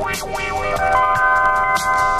Wow, wow, wow.